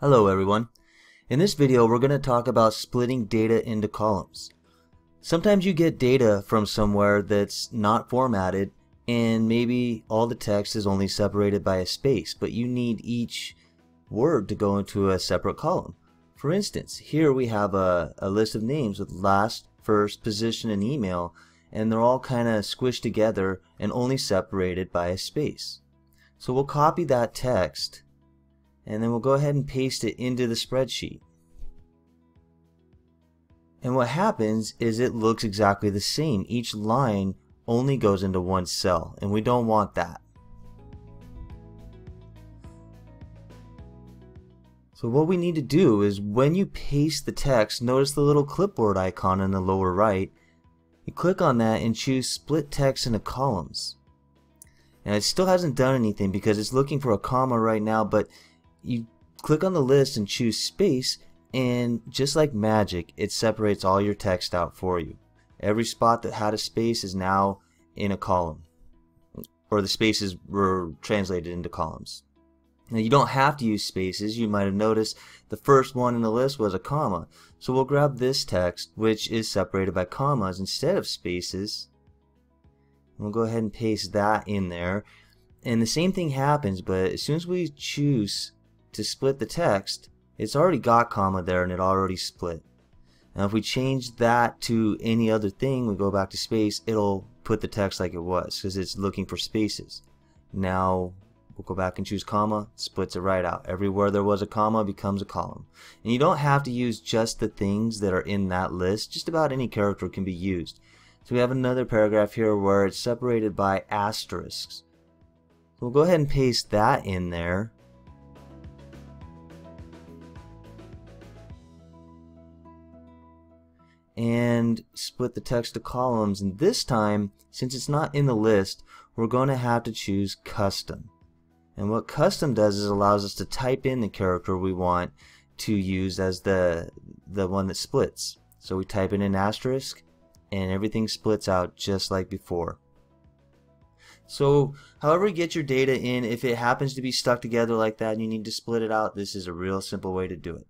Hello everyone. In this video we're going to talk about splitting data into columns. Sometimes you get data from somewhere that's not formatted and maybe all the text is only separated by a space but you need each word to go into a separate column. For instance, here we have a, a list of names with last, first, position, and email and they're all kind of squished together and only separated by a space. So we'll copy that text and then we'll go ahead and paste it into the spreadsheet. And what happens is it looks exactly the same. Each line only goes into one cell and we don't want that. So what we need to do is when you paste the text, notice the little clipboard icon in the lower right. You click on that and choose split text into columns. And it still hasn't done anything because it's looking for a comma right now, but you click on the list and choose space and just like magic it separates all your text out for you. Every spot that had a space is now in a column or the spaces were translated into columns. Now you don't have to use spaces. You might have noticed the first one in the list was a comma. So we'll grab this text which is separated by commas instead of spaces. We'll go ahead and paste that in there. And the same thing happens but as soon as we choose to split the text, it's already got comma there and it already split. Now if we change that to any other thing, we go back to space, it'll put the text like it was because it's looking for spaces. Now we'll go back and choose comma, splits it right out. Everywhere there was a comma becomes a column. And you don't have to use just the things that are in that list, just about any character can be used. So we have another paragraph here where it's separated by asterisks. We'll go ahead and paste that in there and split the text to columns. And this time since it's not in the list we're going to have to choose custom. And what custom does is allows us to type in the character we want to use as the the one that splits. So we type in an asterisk and everything splits out just like before. So however you get your data in if it happens to be stuck together like that and you need to split it out this is a real simple way to do it